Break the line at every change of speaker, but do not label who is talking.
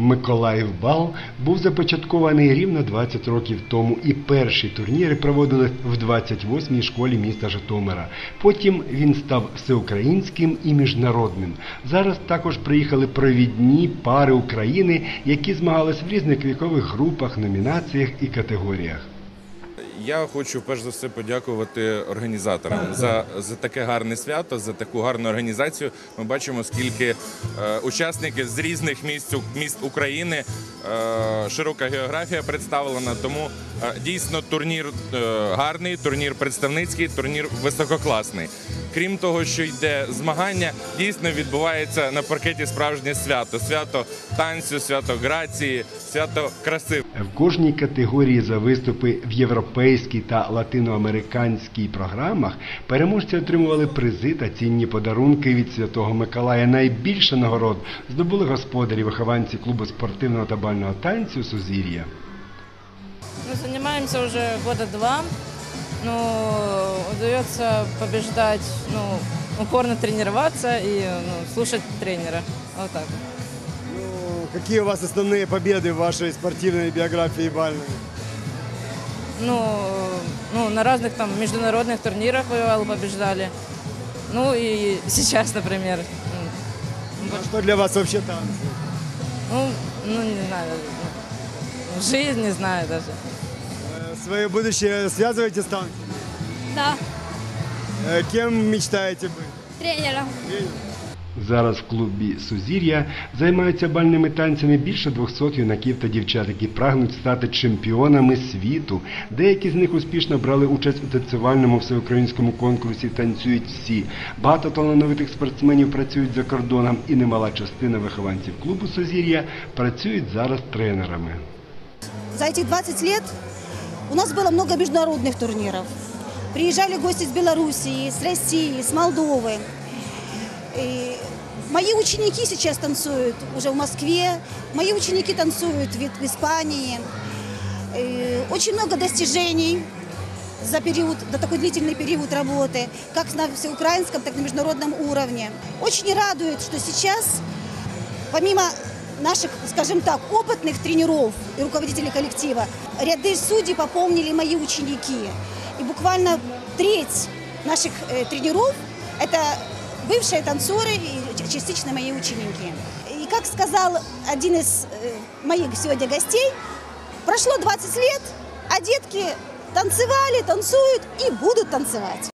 Миколаїв Бал був започаткований рівно 20 років тому, і перші турніри проводили в 28-й школі міста Житомира. Потім він став всеукраїнським і міжнародним. Зараз також приїхали провідні пари України, які змагались в різних вікових групах, номінаціях і категоріях.
Я хочу перш за все подякувати організаторам за, за таке гарне свято, за таку гарну організацію. Ми бачимо, скільки е, учасників з різних місць міст України, е, широка географія представлена. Тому дійсно турнір е, гарний, турнір представницький, турнір висококласний. Крім того, що йде змагання, дійсно відбувається на паркеті справжнє свято. Свято танцю, свято грації, свято краси.
В кожній категорії за виступи в європейській та латиноамериканській програмах переможці отримували призи та цінні подарунки від Святого Миколая. Найбільше нагород здобули господарі вихованці клубу спортивного та бального танцю Сузір'я.
Мы занимаемся уже года два, но удается побеждать, ну, упорно тренироваться и ну, слушать тренера. Вот так.
Ну, какие у вас основные победы в вашей спортивной биографии бальной?
Ну, ну, на разных там международных турнирах воевал, побеждали. Ну и сейчас, например.
А что для вас вообще танцы?
Ну, ну не знаю. ну, Жизнь не знаю даже.
Э, Свое будущее связываете с танцами?
Да,
Э, Кем мечтаете быть?
тренером.
Тренером?
Зараз в клубі Сузір'я займаються бальними танцями більше 200 юнаків та дівчат, які прагнуть стати чемпіонами світу. Деякі з них успішно брали участь у танцювальному всеукраїнському конкурсі Танцюють всі. Багато талановитих спортсменів працюють за кордоном, і немала частина вихованців клубу Сузір'я працюють зараз тренерами.
За эти 20 лет у нас было много международных турниров. Приезжали гости с Белоруссии, с России, с Молдовы. И мои ученики сейчас танцуют уже в Москве, мои ученики танцуют в Испании. И очень много достижений за период, за такой длительный период работы, как на всеукраинском, так и на международном уровне. Очень радует, что сейчас помимо наших, скажем так, опытных тренеров и руководителей коллектива, ряды судей пополнили мои ученики. И буквально треть наших э, тренеров – это бывшие танцоры и частично мои ученики. И как сказал один из э, моих сегодня гостей, прошло 20 лет, а детки танцевали, танцуют и будут танцевать.